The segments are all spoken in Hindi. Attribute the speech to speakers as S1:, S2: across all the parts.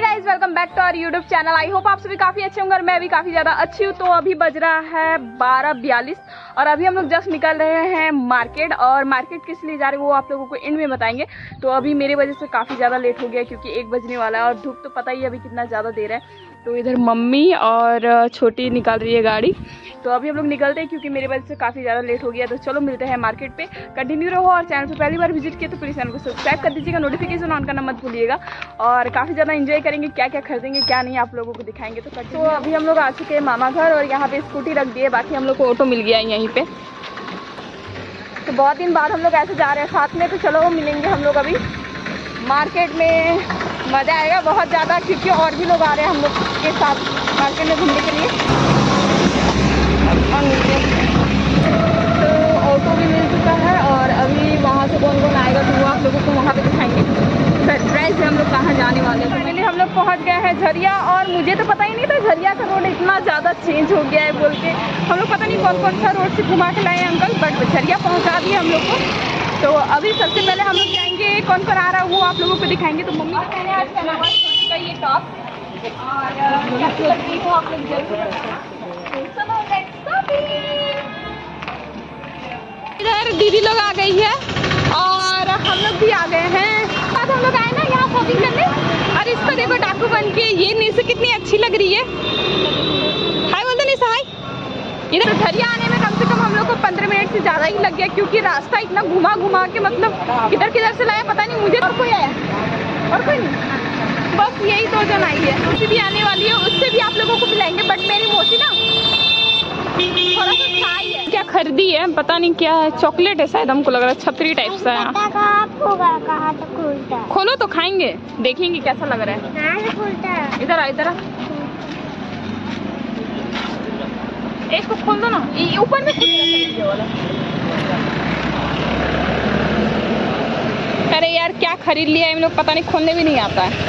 S1: Guys welcome back to our YouTube channel I hope आप सभी काफ़ी अच्छे होंगे और मैं भी काफ़ी ज़्यादा अच्छी हूँ। तो अभी बज रहा है बारह बयालीस और अभी हम लोग जस्ट निकल रहे हैं मार्केट और मार्केट किस लिए जा रहे हैं वो आप लोगों को एंड में बताएँगे। तो अभी मेरे वजह से काफ़ी ज़्यादा लेट हो गया क्योंकि एक बजने वाला है और धूप तो पता ही है अभी कितना ज़्यादा देर है। तो इधर मम्मी और छोटी निकाल रही है गाड़ी। तो अभी हम लोग निकलते हैं क्योंकि मेरे वजह से काफ़ी ज़्यादा लेट हो गया तो चलो मिलते हैं मार्केट पे। कंटिन्यू रहो और चैनल पे पहली बार विज़िट किया तो प्लीज़ चैनल को सब्सक्राइब कर दीजिएगा। नोटिफिकेशन ऑन करना मत भूलिएगा। और काफ़ी ज़्यादा इंजॉय करेंगे क्या क्या खरीदेंगे क्या नहीं आप लोगों को दिखाएँगे। तो तो अभी हम लोग आ चुके हैं मामा घर और यहाँ पर स्कूटी रख दिए बाकी हम लोग को ऑटो मिल गया है यहीं पर तो बहुत दिन बाद हम लोग ऐसे जा रहे हैं साथ में। तो चलो मिलेंगे हम लोग अभी। मार्केट में मज़ा आएगा बहुत ज़्यादा, क्योंकि और भी लोग आ रहे हैं हम लोग के साथ मार्केट में घूमने के लिए। तो ऑटो भी मिल चुका है और अभी वहाँ से कौन कौन आएगा तो वो आप लोगों को वहाँ पे दिखाएँगे। सरप्राइज़ है, हम लोग कहाँ जाने वाले हैं? पहले हम लोग पहुँच गए हैं झरिया और मुझे तो पता ही नहीं था झरिया का रोड इतना ज़्यादा चेंज हो गया है बोल के। हम लोग पता नहीं कौन कौन सा रोड से घुमा के लाए अंकल बट झरिया पहुँचा दिए हम लोग को। तो अभी सबसे पहले हम लोग जाएँगे कौन कौन आ रहा है? वो आप लोगों को दिखाएँगे तो मम्मी आज पहना हुआ छोटी का ये टॉप। और आप लोग ज़रूर। तो। इधर दीदी लोग आ गई है और हम लोग भी आ गए हैं। आज हम लोग आए ना यहाँ शॉपिंग करने। और इसको देखो डाकू बन के ये निशा कितनी अच्छी लग रही है। हाय बोलते निशा हाय इधर झरिया आने में कम से कम हम लोग को पंद्रह मिनट से ज़्यादा ही लग गया क्योंकि रास्ता इतना घुमा घुमा के मतलब किधर किधर से लाया पता नहीं मुझे और कोई आया और कोई नहीं। बस यही दो जन आई है। मौसी भी आने वाली है उससे भी आप लोगों को मिलाएँगे बट मेरी मौसी ना थोड़ा सा है। क्या खरीदी है? पता नहीं क्या है चॉकलेट है शायद हमको लग रहा है छतरी टाइप सा है।
S2: पता कहाँ होगा कहाँ तक खुलता
S1: खोलो तो खाएँगे देखेंगे कैसा लग रहा है।
S2: है?
S1: इधर आ इधर आ। इसको खोल दो ना ये ऊपर में। अरे यार क्या खरीद लिया इन लोग पता नहीं खोलने भी नहीं आता है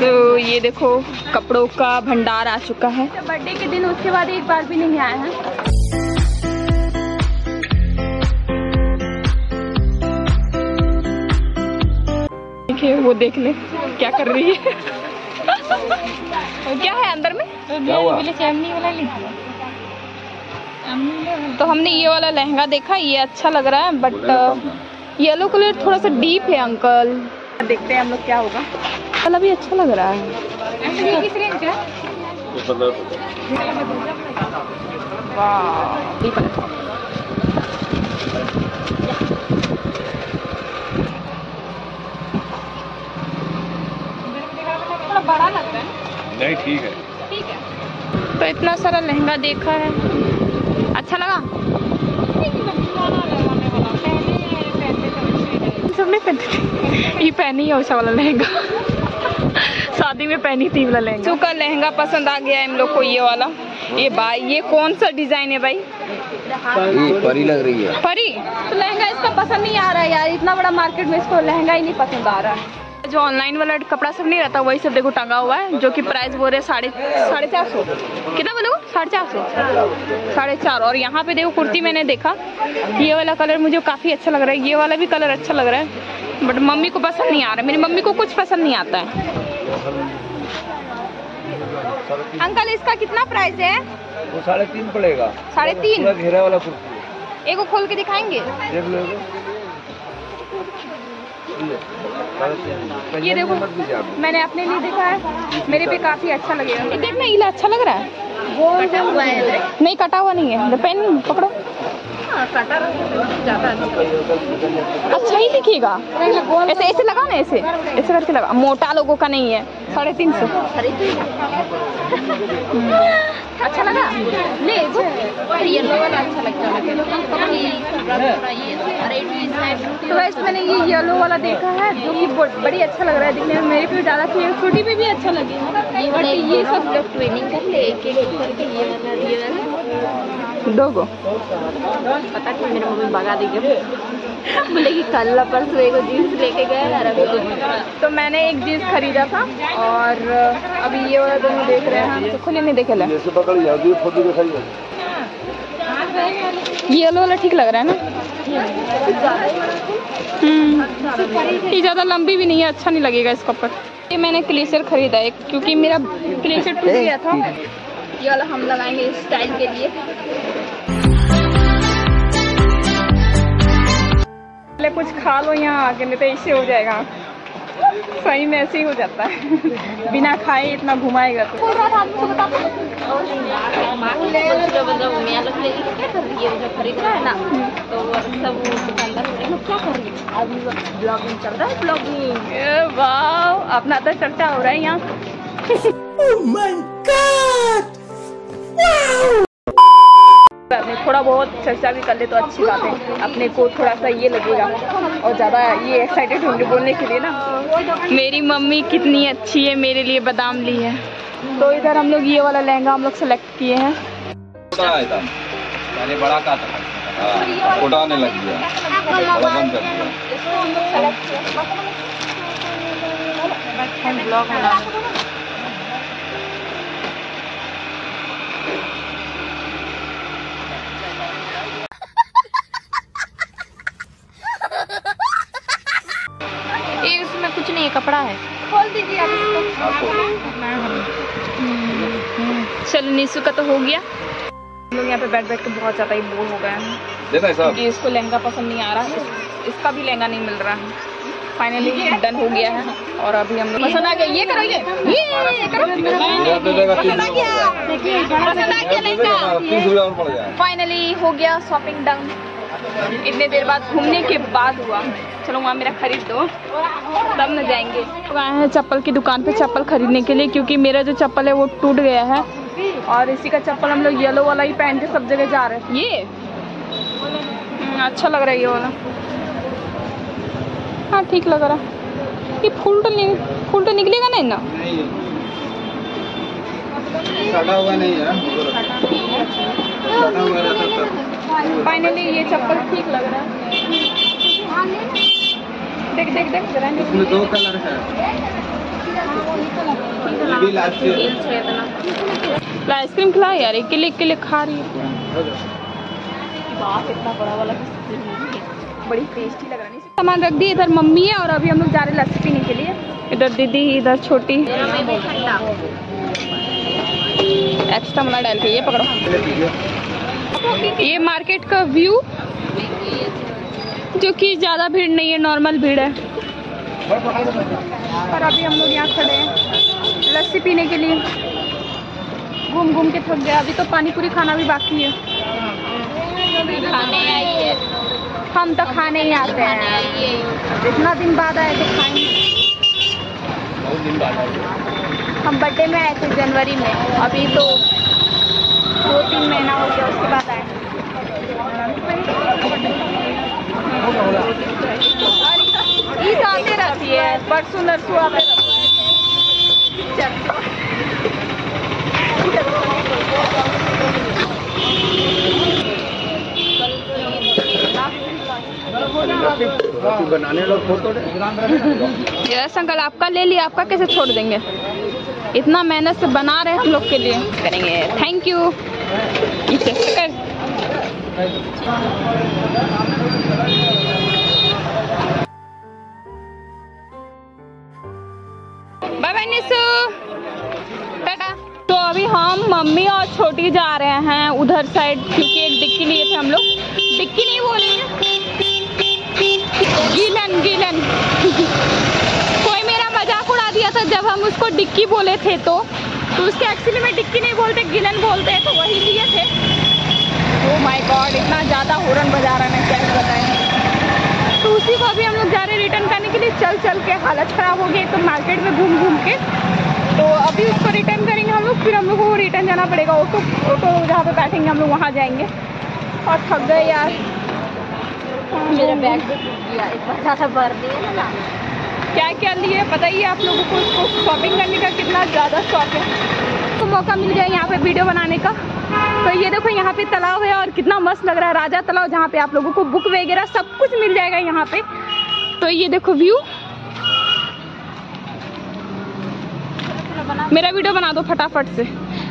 S1: तो ये देखो कपड़ों का भंडार आ चुका है। बर्थडे के दिन उसके बाद एक बार भी नहीं आया है। देखिए वो देख ले क्या कर रही है। क्या है अंदर में? तो हमने ये वाला लहंगा देखा ये अच्छा लग रहा है बट येलो कलर थोड़ा सा डीप है अंकल देखते हैं हम लोग क्या होगा। वाला भी अच्छा लग रहा है। किस रेंज का? वाह डीप है। थोड़ा बड़ा लग है
S3: नहीं ठीक है।
S1: ठीक है। तो इतना सारा लहंगा देखा है। अच्छा लगा? सबने पहने थे ये पहनी है वैसा वाला लहंगा। शादी में पहनी थी वाला लहंगा। सू का लहंगा पसंद आ गया है हम लोग को ये वाला। ये भाई ये कौन सा डिज़ाइन है भाई?
S3: ये परी लग रही है।
S1: परी? तो लहंगा इसका पसंद नहीं आ रहा है यार। इतना बड़ा मार्केट में इसको लहंगा ही नहीं पसंद आ रहा है। जो ऑनलाइन वाला कपड़ा सब नहीं रहता वही सब देखो टंगा हुआ है जो कि प्राइस बोल रहे हैं साढ़े साढ़े चार सौ। कितना बोले? साढ़े चार सौ। साढ़े चार। और यहाँ पे देखो कुर्ती मैंने देखा ये वाला कलर मुझे काफ़ी अच्छा लग रहा है ये वाला भी कलर अच्छा लग रहा है बट मम्मी को पसंद नहीं आ रहा मेरी मम्मी को कुछ पसंद नहीं आता है। अंकल इसका कितना प्राइस है?
S3: वो साढ़े तीन पड़ेगा।
S1: साढ़े तीन?
S3: घेरा वाला कुर्ती
S1: एक खोल के दिखाएँगे?
S3: देख लो ये
S1: देखो मैंने अपने लिए देखा है। मेरे पे काफ़ी अच्छा लगेगा। इला अच्छा लग रहा है।
S2: कटा हुआ है
S1: नहीं कटा हुआ नहीं है। पेन पकड़ो। अच्छा ही दिखेगा ऐसे ऐसे लगा ना ऐसे। ऐसे करके लगा। मोटा लोगों का नहीं है। साढ़े तीन सौ। अच्छा लगा। ले
S2: येलो वाला अच्छा लगता है।
S1: तो वैसे मैंने ये येलो वाला देखा है जो कि बड़ी अच्छा लग रहा है दिखने में। मेरे पे ज़्यादा चाहिए छोटी पे भी अच्छा लगेगा बट ये सब
S2: लोग ट्रेनिंग कर ले एक एक करके ये वाला ये वाला
S1: दो गो
S2: पता नहीं मेरी मम्मी भगा देगी। बोले कि कल परसों एक जीन्स लेके गए और अभी
S1: तो मैंने एक जीन्स खरीदा था और अभी ये वाला दोनों देख रहे हैं। तो खुले नहीं देखे ला।
S3: पकड़ी जाओ ये
S1: वाला वाला ठीक लग रहा है ना? हम्म। ये ज़्यादा लंबी भी नहीं है अच्छा नहीं लगेगा इसके ऊपर। ये मैंने क्लेसर खरीदा है क्योंकि मेरा क्लेसर टूट गया था। ये वाला हम लगाएँगे इस स्टाइल के लिए। पहले कुछ खा लो यहाँ आके नहीं तो ऐसे हो जाएगा। सही में ऐसे ही हो जाता है। बिना खाए इतना घुमाएगा तो।
S2: जो मियाँ लोग ले क्या कर रही है? जो खरीद रहा है ना? तो सब दुकानदार क्या कर रही अभी ब्लॉगिंग चल रहा है ब्लॉगिंग
S1: ए, वाह अपना तो चर्चा हो रहा है यहाँ। नहीं, थोड़ा बहुत चर्चा भी कर ले तो अच्छी बात है। अपने को थोड़ा सा ये लगेगा और ज़्यादा ये एक्साइटेड होंगे बोलने के लिए ना। मेरी मम्मी कितनी अच्छी है मेरे लिए बादाम ली है। तो इधर हम लोग ये वाला लहंगा हम लोग सेलेक्ट किए हैं।
S3: बड़ा का था। हाँ, लग गया।
S1: चलो निशु का तो हो गया। हम लोग यहाँ पे बैठ बैठ के बहुत ज़्यादा ही बोर हो गए हैं।
S3: है
S1: क्योंकि इसको लहंगा पसंद नहीं आ रहा है। इसका भी लहंगा नहीं मिल रहा है। फाइनली डन हो। गया है। और अभी हम लोग पसंद आ गया? ये करो ये। ये करो। फाइनली हो गया शॉपिंग डन इतने देर बाद घूमने के बाद हुआ। चलो वहाँ मेरा खरीद दो। तब न जाएँगे। तो आए हैं चप्पल की दुकान पे चप्पल खरीदने के लिए क्योंकि मेरा जो चप्पल है वो टूट गया है। और इसी का चप्पल हम लोग येलो वाला ही पहन के सब जगह जा रहे हैं। ये? हम्म, अच्छा लग रहा है ये वाला। हाँ ठीक लग रहा है। ये फूल तो नहीं फूल तो निकलेगा नहीं। ना
S3: साटा हुआ नहीं है।
S1: फाइनली ये चप्पल ठीक लग रहा है। देख देख देख जरा
S3: इसमें दो कलर है।
S2: है।
S1: आइसक्रीम खिला यार एक किले किले खा रही है। बाप इतना बड़ा वाला बड़ी टेस्टी लग रहा है। सामान रख दिए इधर मम्मी है और अभी हम लोग जा रहे हैं लस्सी पीने के लिए। इधर दीदी इधर छोटी। एक्स्ट्रा मलाई डाल के ये पकड़ो। ये मार्केट का व्यू जो कि ज़्यादा भीड़ नहीं है नॉर्मल भीड़ है। और अभी हम लोग यहाँ खड़े हैं लस्सी पीने के लिए। घूम घूम के थक गए अभी तो पानी पूरी खाना भी बाकी है।
S2: खाने आई है
S1: हम तो खाने ही आते हैं। इतना दिन बाद आए तो खाएँगे। हम बर्थडे में आए थे जनवरी में अभी तो दो तीन महीना हो गया उसके बाद आए। ईद आते रहती है परसों नरसों आते
S3: बनाने लोग फ़ोटो
S1: यस अंकल आपका ले लिया आपका कैसे छोड़ देंगे? इतना मेहनत से बना रहे हम लोग के लिए। करेंगे। थैंक यू कर बाय बाय निशु। टाटा। तो अभी हम मम्मी और छोटी जा रहे हैं उधर साइड क्योंकि एक डिक्की लिए थे हम लोग। डिक्की नहीं बोलेंगे। गिलन गिलन। मज़ाक उड़ा दिया था जब हम उसको डिक्की बोले थे तो। तो उसके एक्चुअली में डिक्की नहीं बोलते, गिलन बोलते हैं तो वही लिए थे। ओ माय गॉड इतना ज़्यादा हॉर्न बजा रहा है, क्या बताएँ। तो उसी को अभी हम लोग जा रहे हैं रिटर्न करने के लिए। चल चल के हालत ख़राब हो गई तो मार्केट में घूम घूम के। तो अभी उसको रिटर्न करेंगे हम लोग, फिर हम लोग को रिटर्न जाना पड़ेगा। ऑटो ऑटो जहाँ पे बैठेंगे, हम लोग वहाँ जाएँगे। और थक गए यार।
S2: मेरा बैग ज़्यादा भर दिया ना।
S1: क्या क्या लिए? पता ही है आप लोगों को उसको शॉपिंग करने का कितना ज़्यादा शौक है। तो मौका मिल गया यहाँ पे वीडियो बनाने का। तो ये देखो, यहाँ पे तालाब है और कितना मस्त लग रहा है। राजा तालाब जहाँ पे आप लोगों को बुक वगैरह सब कुछ मिल जाएगा यहाँ पे। तो ये देखो व्यू मेरा वीडियो बना दो फटाफट से।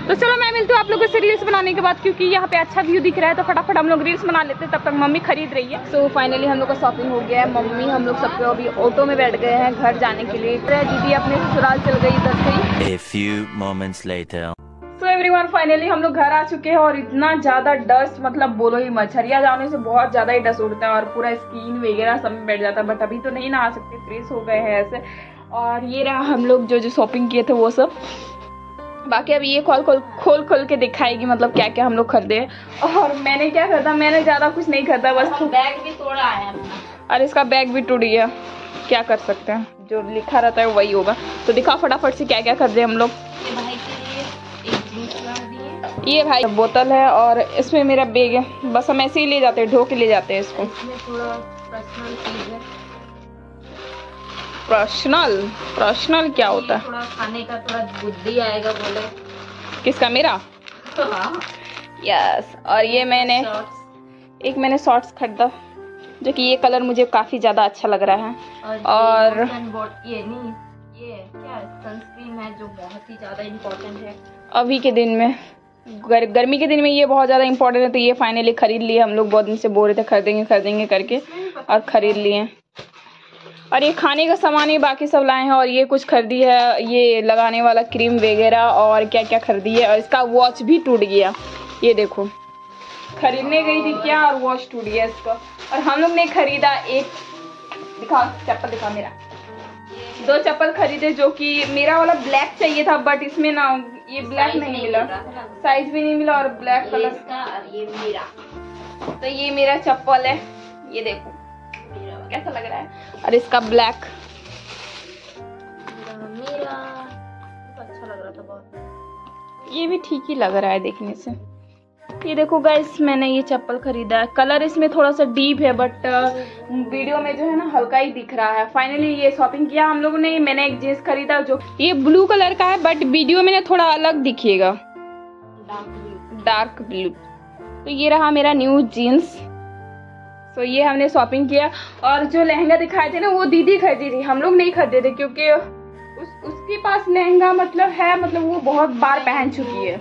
S1: तो चलो मैं मिलती हूँ आप लोगों से रील्स बनाने के बाद क्योंकि यहाँ पे अच्छा व्यू दिख रहा है तो फटाफट हम लोग रील्स बना लेते हैं तब तक मम्मी खरीद रही है। सो so, फाइनली हम लोग का शॉपिंग हो गया है। मम्मी हम लोग सबके अभी ऑटो में बैठ गए हैं घर जाने के लिए। दीदी अपने ससुराल चल गई इधर से।
S4: A few moments later.
S1: तो एवरीवन फाइनली हम लोग घर आ चुके हैं और इतना ज़्यादा डस्ट मतलब बोलो ही मच्छरिया जाने से बहुत ज़्यादा ही डस्ट उड़ता है और पूरा स्किन वगैरह सब में बैठ जाता है बट अभी तो नहीं नहा सकते फ्रेश हो गए हैं ऐसे। और ये रहा हम लोग जो जो शॉपिंग किए थे वो सब। बाकी अभी ये खोल खोल खोल खोल के दिखाएगी मतलब क्या क्या हम लोग खरीदे और मैंने क्या खरीदा मैंने ज़्यादा कुछ नहीं खरीदा बस
S2: बैग भी तोड़ा है
S1: और इसका बैग भी टूट गया। क्या कर सकते हैं? जो लिखा रहता है वही होगा। तो दिखा फटाफट से क्या क्या खरीदे हम लोग।
S2: ये भाई
S1: बोतल है और इसमें मेरा बैग है। बस हम ऐसे ही ले जाते हैं ढो के ले जाते हैं इसको।
S2: पर्सनल है
S1: पर्सनल पर्सनल क्या होता है?
S2: थोड़ा खाने का थोड़ा बुद्धि आएगा बोले।
S1: किसका मेरा?
S2: हाँ।
S1: यस और ये मैंने एक मैंने शॉर्ट्स खरीदा जो कि ये कलर मुझे काफ़ी ज़्यादा अच्छा लग रहा है।
S2: और ये नहीं ये क्या सनस्क्रीन है जो बहुत ही ज़्यादा इम्पोर्टेंट है।
S1: अभी के दिन में गर, गर्मी के दिन में ये बहुत ज़्यादा इम्पोर्टेंट है तो ये फाइनली खरीद लिए हम लोग बहुत दिन से बोल रहे थे खरीदेंगे खरीदेंगे करके और ख़रीद लिए और ये खाने का सामान ही बाकी सब लाए हैं और ये कुछ खरीदी है ये लगाने वाला क्रीम वगैरह और क्या क्या खरीदी है और इसका वॉच भी टूट गया। ये देखो। खरीदने गई थी क्या और वॉच टूट गया इसका। और हम लोग ने खरीदा एक दिखा चप्पल दिखा मेरा। दो चप्पल खरीदे जो कि मेरा वाला ब्लैक चाहिए था बट इसमें ना ये ब्लैक नहीं
S2: नहीं
S1: मिला। साइज़ भी नहीं मिला और ब्लैक कलर
S2: का और ये मेरा।
S1: तो ये मेरा चप्पल है। ये देखो। कैसा लग रहा है? और इसका ब्लैक
S2: मेरा अच्छा लग रहा था बहुत।
S1: ये भी ठीक ही लग रहा है देखने से। ये देखो गाइस मैंने ये चप्पल खरीदा है। कलर इसमें थोड़ा सा डीप है बट वीडियो में जो है ना हल्का ही दिख रहा है। फाइनली ये शॉपिंग किया हम लोगों ने। मैंने एक जीन्स खरीदा जो ये ब्लू कलर का है बट वीडियो में ना थोड़ा अलग दिखिएगा
S2: डार्क ब्लू
S1: तो ये रहा मेरा न्यू जीन्स तो ये हमने शॉपिंग किया और जो लहंगा दिखाए थे ना वो दीदी खरीदी थी। हम लोग नहीं खरीदे थे क्योंकि उस उसके पास लहंगा मतलब है मतलब वो बहुत बार पहन चुकी है।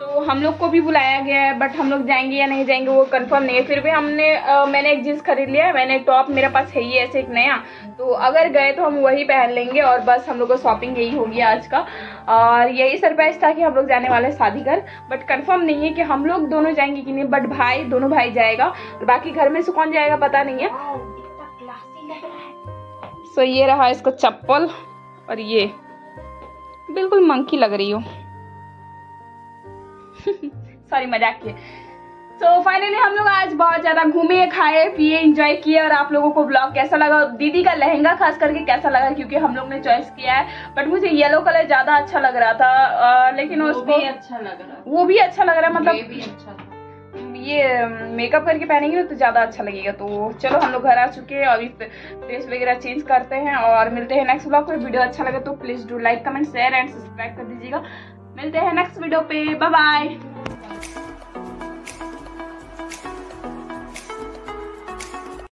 S1: तो हम लोग को भी बुलाया गया है बट हम लोग जाएँगे या नहीं जाएँगे वो कंफर्म नहीं है। फिर भी हमने अ, मैंने एक जीन्स खरीद लिया है मैंने टॉप मेरे पास है ही ऐसे एक नया। तो अगर गए तो हम वही पहन लेंगे और बस हम लोग को शॉपिंग यही होगी आज का। और यही सरप्राइज़ था कि हम लोग जाने वाले हैं शादी घर बट कंफर्म नहीं है कि हम लोग दोनों जाएँगे कि नहीं बट भाई दोनों भाई जाएगा। और बाकी घर में से कौन जाएगा पता नहीं है। सो ये रहा इसका चप्पल और ये। बिल्कुल मंकी लग रही हो। सॉरी मज़ाक किए तो फाइनली हम लोग आज बहुत ज़्यादा घूमे खाए पिए इंजॉय किए और आप लोगों को ब्लॉग कैसा लगा दीदी का लहंगा खास करके कैसा लगा क्योंकि हम लोग ने चॉइस किया है। बट मुझे येलो कलर ज़्यादा अच्छा लग रहा था अ, लेकिन
S2: वो
S1: उसको
S2: भी अच्छा लग रहा
S1: वो भी अच्छा लग रहा है मतलब
S2: भी अच्छा
S1: ये मेकअप करके पहनेंगे ना तो ज़्यादा अच्छा लगेगा। तो चलो हम लोग घर आ चुके हैं अभी ड्रेस वगैरह चेंज करते हैं और मिलते हैं नेक्स्ट ब्लॉग में वीडियो अच्छा लगे तो please do like comment share and subscribe कर दीजिएगा। मिलते हैं नेक्स्ट वीडियो पे। Bye bye